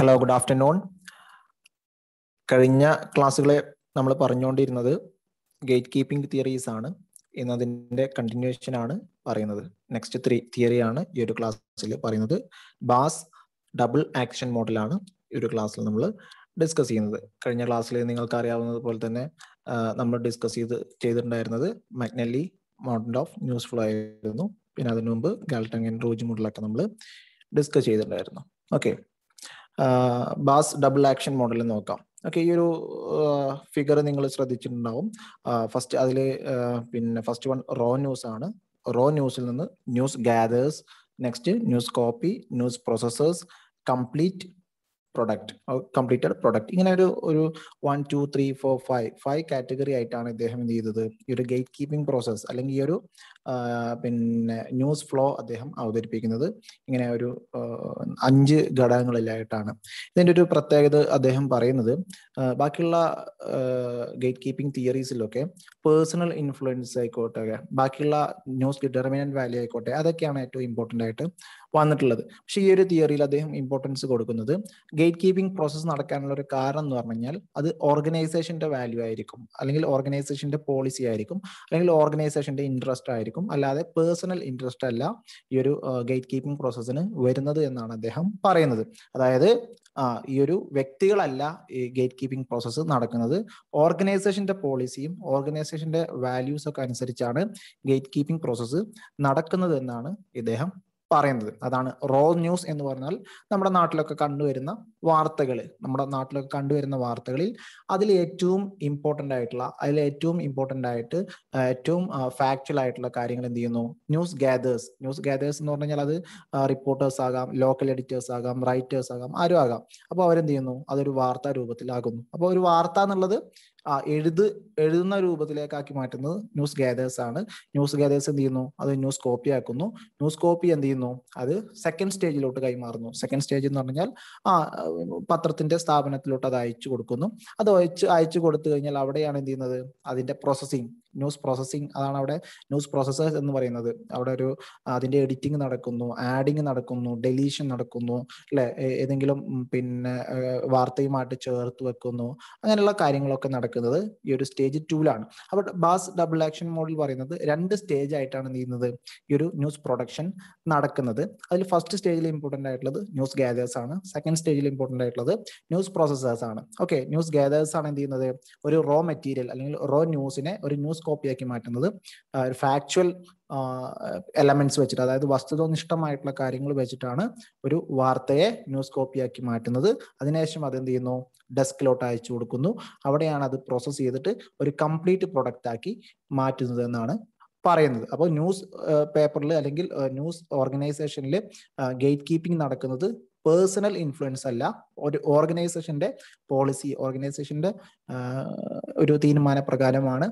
Hello good afternoon കഴിഞ്ഞ ക്ലാസ്സുകളെ നമ്മൾ പറഞ്ഞുകൊണ്ടിരുന്നത് ഗേറ്റ് കീപ്പിംഗ് തിയറീസ് ആണ്. എന്നതിന്റെ കണ്ടിന്യൂഷൻ ആണ് പറയുന്നത്. നെക്സ്റ്റ് ത്രീ തിയറി ആണ് ഈ ഒരു ക്ലാസ്സിൽ പറയുന്നത്. ബാസ് ഡബിൾ ആക്ഷൻ മോഡലാണ് ഈ ഒരു ക്ലാസ്സിൽ നമ്മൾ ഡിസ്കസ് ചെയ്യുന്നത്. കഴിഞ്ഞ ക്ലാസ്സിൽ നിങ്ങൾക്ക് അറിയാവുന്നത് പോലെ തന്നെ നമ്മൾ ഡിസ്കസ് ചെയ്ത് ചെയ്തിട്ടുണ്ടായിരുന്നത് McNelly model of news flow ആയിരുന്നു. പിന്നെ അതിനു മുമ്പ് ഗാൽട്ടങ്ങൻ റോജ് മോഡലൊക്കെ നമ്മൾ ഡിസ്കസ് ചെയ്തിട്ടുണ്ടായിരുന്നു. Okay Bass double action model നോക്കാം. ഓക്കെ ഈ ഒരു ഫിഗർ നിങ്ങൾ ശ്രദ്ധിച്ചിട്ടുണ്ടാവും. ഫസ്റ്റ് അതിൽ പിന്നെ ഫസ്റ്റ് വൺ റോ ന്യൂസ് ആണ്. റോ ന്യൂസിൽ നിന്ന് news gathers next news copy news processors complete product completed product ഇങ്ങനെ ഒരു ഒരു one two three four five five category ആയിട്ടാണ് ഇദ്ദേഹം എന്ത് ചെയ്തത്. ഈ ഒരു ഗേറ്റ് കീപ്പിംഗ് പ്രോസസ് അല്ലെങ്കിൽ ഈ ഒരു പിന്നെ ന്യൂസ് ഫ്ലോ അദ്ദേഹം അവതരിപ്പിക്കുന്നത്. ഇങ്ങനെ ഒരു അഞ്ച് ഘടകങ്ങളിലായിട്ടാണ്. ഇതിന്റെ ഒരു പ്രത്യേകത അദ്ദേഹം പറയുന്നത് ബാക്കിയുള്ള ഗേറ്റ് കീപ്പിംഗ് തിയറീസിലൊക്കെ പേഴ്സണൽ ഇൻഫ്ലുവൻസ് ആയിക്കോട്ടെ ബാക്കിയുള്ള ന്യൂസ് ഡിറ്റർമിനന്റ് വാല്യൂ ആയിക്കോട്ടെ അതൊക്കെയാണ് ഏറ്റവും ഇമ്പോർട്ടന്റ് ആയിട്ട് വന്നിട്ടുള്ളത്. പക്ഷേ ഈ ഒരു തിയറിയിൽ അദ്ദേഹം ഇമ്പോർട്ടൻസ് കൊടുക്കുന്നത് ഗേറ്റ് കീപ്പിംഗ് പ്രോസസ്സ് നടക്കാനുള്ള ഒരു കാരണം എന്ന് പറഞ്ഞു കഴിഞ്ഞാൽ അത് ഓർഗനൈസേഷന്റെ വാല്യൂ ആയിരിക്കും. അല്ലെങ്കിൽ ഓർഗനൈസേഷന്റെ പോളിസി ആയിരിക്കും. അല്ലെങ്കിൽ ഓർഗനൈസേഷന്റെ ഇൻട്രസ്റ്റ് ആയിരിക്കും. അല്ലാതെ പേഴ്സണൽ ഇൻട്രസ്റ്റ് അല്ല ഈ ഒരു ഗേറ്റ് കീപ്പിംഗ് പ്രോസസ്സിന് വരുന്നത് എന്നാണ് അദ്ദേഹം പറയുന്നത്. അതായത് ഈ ഒരു വ്യക്തികളല്ല ഈ ഗേറ്റ് കീപ്പിംഗ് പ്രോസസ്സ് നടക്കുന്നത്. ഓർഗനൈസേഷന്റെ പോളിസിയും ഓർഗനൈസേഷന്റെ വാല്യൂസ് ഒക്കെ അനുസരിച്ചാണ് ഗേറ്റ് കീപ്പിംഗ് പ്രോസസ്സ് നടക്കുന്നത് എന്നാണ് ഇദ്ദേഹം പറയുന്നത്. അതാണ് റോ ന്യൂസ് എന്ന് പറഞ്ഞാൽ നമ്മുടെ നാട്ടിലൊക്കെ കണ്ടുവരുന്ന വാർത്തകൾ നമ്മുടെ നാട്ടിലൊക്കെ കണ്ടുവരുന്ന വാർത്തകളിൽ അതിൽ ഏറ്റവും ഇമ്പോർട്ടന്റ് ആയിട്ടുള്ള അതിൽ ഏറ്റവും ഇമ്പോർട്ടന്റ് ആയിട്ട് ഏറ്റവും ഫാക്ച്വൽ ആയിട്ടുള്ള കാര്യങ്ങൾ എന്ത് ചെയ്യുന്നു? ന്യൂസ് ഗാദേഴ്സ് ന്യൂസ് ഗാദേഴ്സ് എന്ന് പറഞ്ഞു കഴിഞ്ഞാൽ അത് റിപ്പോർട്ടേഴ്സ് ആകാം ലോക്കൽ എഡിറ്റേഴ്സ് ആകാം റൈറ്റേഴ്സ് ആകാം ആരും ആകാം. അപ്പോൾ അവരെന്ത് ചെയ്യുന്നു? അതൊരു വാർത്താ രൂപത്തിലാകുന്നു. അപ്പോൾ ഒരു വാർത്ത എന്നുള്ളത് എഴുത് എഴുതുന്ന രൂപത്തിലേക്കാക്കി മാറ്റുന്നത് ന്യൂസ് ഗാദേഴ്സ് ആണ്. ന്യൂസ് ഗാദേഴ്സ് എന്ത് ചെയ്യുന്നു? അത് ന്യൂസ് കോപ്പി ആക്കുന്നു. ന്യൂസ് കോപ്പി എന്ത് ചെയ്യുന്നു? അത് സെക്കൻഡ് സ്റ്റേജിലോട്ട് കൈമാറുന്നു. സെക്കൻഡ് സ്റ്റേജ് എന്ന് പറഞ്ഞാൽ ആ പത്രത്തിന്റെ സ്ഥാപനത്തിലോട്ട് അത് അയച്ചു കൊടുക്കുന്നു. അത് അയച്ചു അയച്ചു കൊടുത്തു കഴിഞ്ഞാൽ അവിടെയാണ് എന്ത് ചെയ്യുന്നത്? അതിന്റെ പ്രോസസ്സിങ് ന്യൂസ് പ്രോസസ്സിങ് അതാണ് അവിടെ ന്യൂസ് പ്രോസസ്സേഴ്സ് എന്ന് പറയുന്നത്. അവിടെ ഒരു അതിന്റെ എഡിറ്റിംഗ് നടക്കുന്നു ആഡിങ് നടക്കുന്നു ഡെലീഷൻ നടക്കുന്നു അല്ലെ? ഏതെങ്കിലും പിന്നെ വാർത്തയുമായിട്ട് ചേർത്ത് വെക്കുന്നു അങ്ങനെയുള്ള കാര്യങ്ങളൊക്കെ നടക്കുന്നത് ഈ ഒരു സ്റ്റേജ് ടൂലാണ് അപ്പോൾ ബാസ് ഡബിൾ ആക്ഷൻ മോഡിൽ പറയുന്നത് രണ്ട് സ്റ്റേജ് ആയിട്ടാണ് നീങ്ങുന്നത് ഈ ഒരു ന്യൂസ് പ്രൊഡക്ഷൻ നടക്കുന്നത്. അതിൽ ഫസ്റ്റ് സ്റ്റേജിൽ ഇമ്പോർട്ടന്റ് ആയിട്ടുള്ളത് ന്യൂസ് ഗ്യാദേഴ്സ് ആണ്. സെക്കൻഡ് സ്റ്റേജിൽ ഇമ്പോർട്ടന്റ് ആയിട്ടുള്ളത് ന്യൂസ് പ്രോസസ്സേഴ്സ് ആണ്. ഓക്കെ ന്യൂസ് ഗ്യാദേഴ്സ് ആണ് എന്ത് ചെയ്യുന്നത്? ഒരു റോ മെറ്റീരിയൽ അല്ലെങ്കിൽ റോ ന്യൂസിനെ ഒരു ന്യൂസ് കോപ്പിയാക്കി മാറ്റുന്നത്. ഒരു ഫാക്ച്വൽ എലമെന്റ്സ് വെച്ചിട്ട് അതായത് വസ്തുതനിഷ്ഠമായിട്ടുള്ള കാര്യങ്ങൾ വെച്ചിട്ടാണ് ഒരു വാർത്തയെ ന്യൂസ് കോപ്പി ആക്കി മാറ്റുന്നത്. അതിനുശേഷം അതെന്ത് ചെയ്യുന്നു ഡെസ്കിലോട്ട് അയച്ചു കൊടുക്കുന്നു. അവിടെയാണ് അത് പ്രോസസ്സ് ചെയ്തിട്ട് ഒരു കംപ്ലീറ്റ് പ്രൊഡക്റ്റ് ആക്കി മാറ്റുന്നത് എന്നാണ് പറയുന്നത്. അപ്പോൾ ന്യൂസ് പേപ്പറിൽ അല്ലെങ്കിൽ ന്യൂസ് ഓർഗനൈസേഷനിൽ ഗേറ്റ് കീപ്പിംഗ് നടക്കുന്നത് പേഴ്സണൽ ഇൻഫ്ലുവൻസ് അല്ല. ഒരു ഓർഗനൈസേഷന്റെ പോളിസി ഓർഗനൈസേഷന്റെ ഒരു തീരുമാനപ്രകാരമാണ്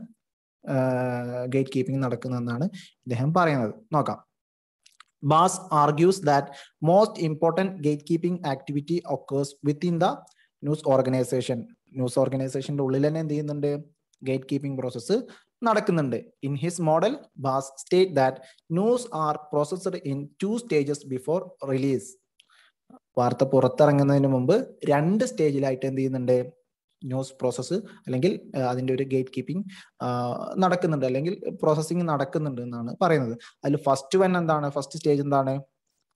ഗേറ്റ് കീപ്പിംഗ് നടക്കുന്നതെന്നാണ് ഇദ്ദേഹം പറയുന്നത്. നോക്കാം. Bass argues that most important gate keeping activity occurs within the news organisation news ഓർഗനൈസേഷന്റെ ഉള്ളിൽ തന്നെ എന്ത് ചെയ്യുന്നുണ്ട്? ഗേറ്റ് കീപ്പിംഗ് പ്രോസസ്സ് നടക്കുന്നുണ്ട്. In his model Bass state that news are processed in two stages before release വാർത്ത പുറത്തിറങ്ങുന്നതിന് മുമ്പ് രണ്ട് സ്റ്റേജിലായിട്ട് എന്ത് ചെയ്യുന്നുണ്ട്? ന്യൂസ് പ്രോസസ്സ് അല്ലെങ്കിൽ അതിന്റെ ഒരു ഗേറ്റ് കീപ്പിംഗ് നടക്കുന്നുണ്ട്. അല്ലെങ്കിൽ പ്രോസസ്സിങ് നടക്കുന്നുണ്ട് എന്നാണ് പറയുന്നത്. അതിൽ ഫസ്റ്റ് വൺ എന്താണ്? ഫസ്റ്റ് സ്റ്റേജ് എന്താണ്?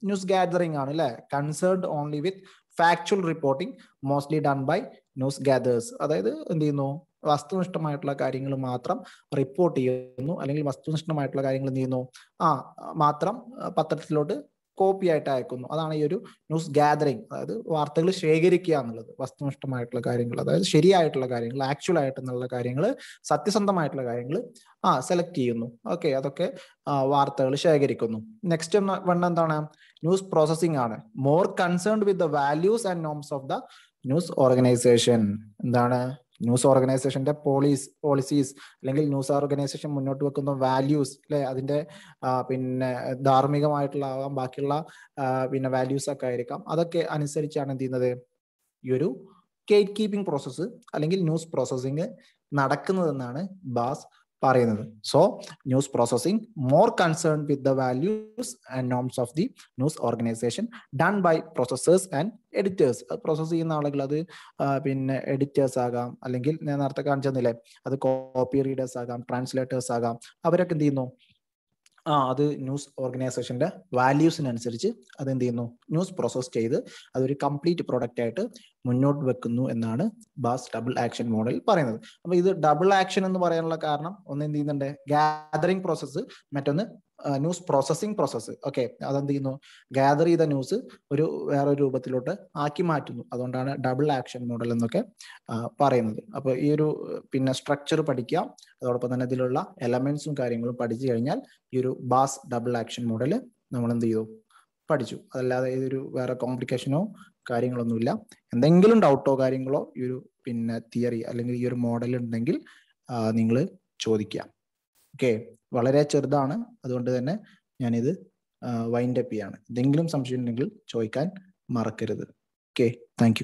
ന്യൂസ് ഗാദറിംഗ് ആണ് അല്ലെ? Concerned only with factual reporting mostly done by news gathers അതായത് എന്ത് ചെയ്യുന്നു? വസ്തുനിഷ്ഠമായിട്ടുള്ള കാര്യങ്ങൾ മാത്രം റിപ്പോർട്ട് ചെയ്യുന്നു. അല്ലെങ്കിൽ വസ്തുനിഷ്ഠമായിട്ടുള്ള കാര്യങ്ങൾ എന്ത് ചെയ്യുന്നു? ആ മാത്രം പത്രത്തിലോട്ട് കോപ്പി ആയിട്ട് അയക്കുന്നു. അതാണ് ഈ ഒരു ന്യൂസ് ഗാദറിങ് അതായത് വാർത്തകൾ ശേഖരിക്കുക എന്നുള്ളത്. വസ്തുനിഷ്ഠമായിട്ടുള്ള കാര്യങ്ങൾ അതായത് ശരിയായിട്ടുള്ള കാര്യങ്ങൾ ആക്ച്വൽ ആയിട്ടുള്ള കാര്യങ്ങൾ സത്യസന്ധമായിട്ടുള്ള കാര്യങ്ങൾ ആ സെലക്ട് ചെയ്യുന്നു. ഓക്കെ അതൊക്കെ വാർത്തകൾ ശേഖരിക്കുന്നു. നെക്സ്റ്റ് വൺ എന്താണ്? ന്യൂസ് പ്രോസസ്സിംഗ് ആണ്. More concerned with the values and norms of the news organisation എന്താണ്? ന്യൂസ് ഓർഗനൈസേഷന്റെ പോളിസ് പോളിസീസ് അല്ലെങ്കിൽ ന്യൂസ് ഓർഗനൈസേഷൻ മുന്നോട്ട് വെക്കുന്ന വാല്യൂസ് അല്ലെ? അതിന്റെ പിന്നെ ധാർമ്മികമായിട്ടുള്ള ആവാം ബാക്കിയുള്ള പിന്നെ വാല്യൂസ് ഒക്കെ ആയിരിക്കാം. അതൊക്കെ അനുസരിച്ചാണ് എന്ത് ചെയ്യുന്നത്? ഈ ഒരു ഗേറ്റ് കീപ്പിംഗ് പ്രോസസ്സ് അല്ലെങ്കിൽ ന്യൂസ് പ്രോസസ്സിങ് നടക്കുന്നതെന്നാണ് ബാസ് പറയുന്നത്. So news processing more concern with the values and norms of the news organisation done by processors and editors അത് പ്രോസസ്സ് ചെയ്യുന്ന ആളുകൾ അത് പിന്നെ എഡിറ്റേഴ്സ് ആകാം. അല്ലെങ്കിൽ ഞാൻ നേരത്തെ കാണിച്ചെന്നില്ലേ? അത് കോപ്പി റീഡേഴ്സ് ആകാം ട്രാൻസ്ലേറ്റേഴ്സ് ആകാം. അവരൊക്കെ എന്ത് ചെയ്യുന്നു? ആ അത് ന്യൂസ് ഓർഗനൈസേഷന്റെ വാല്യൂസിനനുസരിച്ച് അത് എന്ത് ചെയ്യുന്നു ന്യൂസ് പ്രോസസ് ചെയ്ത് അതൊരു കംപ്ലീറ്റ് പ്രോഡക്റ്റ് ആയിട്ട് മുന്നോട്ട് വെക്കുന്നു എന്നാണ് ബാസ് ഡബിൾ ആക്ഷൻ മോഡൽ പറയുന്നത്. അപ്പൊ ഇത് ഡബിൾ ആക്ഷൻ എന്ന് പറയാനുള്ള കാരണം ഒന്ന് എന്ത് ചെയ്യുന്നുണ്ട് ഗാദറിംഗ് പ്രോസസ്സ് മറ്റൊന്ന് ന്യൂസ് പ്രോസസ്സിംഗ് പ്രോസസ്സ് ഓക്കെ അതെന്ത് ചെയ്യുന്നു ഗാദർ ചെയ്ത ന്യൂസ് ഒരു വേറെ രൂപത്തിലോട്ട് ആക്കി മാറ്റുന്നു. അതുകൊണ്ടാണ് ഡബിൾ ആക്ഷൻ മോഡൽ എന്നൊക്കെ പറയുന്നത്. അപ്പോൾ ഈ ഒരു പിന്നെ സ്ട്രക്ചർ പഠിക്കാം അതോടൊപ്പം തന്നെ ഇതിലുള്ള എലമെന്റ്സും കാര്യങ്ങളും പഠിച്ചു കഴിഞ്ഞാൽ ഈ ഒരു ബാസ് ഡബിൾ ആക്ഷൻ മോഡൽ നമ്മൾ എന്ത് ചെയ്തു പഠിച്ചു. അതല്ലാതെ ഇതൊരു വേറെ കോംപ്ലിക്കേഷനോ കാര്യങ്ങളൊന്നുമില്ല എന്തെങ്കിലും ഡൗട്ടോ കാര്യങ്ങളോ ഈ ഒരു പിന്നെ തിയറി അല്ലെങ്കിൽ ഈ ഒരു മോഡൽ ഉണ്ടെങ്കിൽ നിങ്ങൾ ചോദിക്കുക. ഓക്കെ വളരെ ചെറുതാണ്. അതുകൊണ്ട് തന്നെ ഞാനിത് വൈൻഡപ്പ് ചെയ്യാണ്. എന്തെങ്കിലും സംശയം ഉണ്ടെങ്കിൽ ചോദിക്കാൻ മറക്കരുത്. Okay thank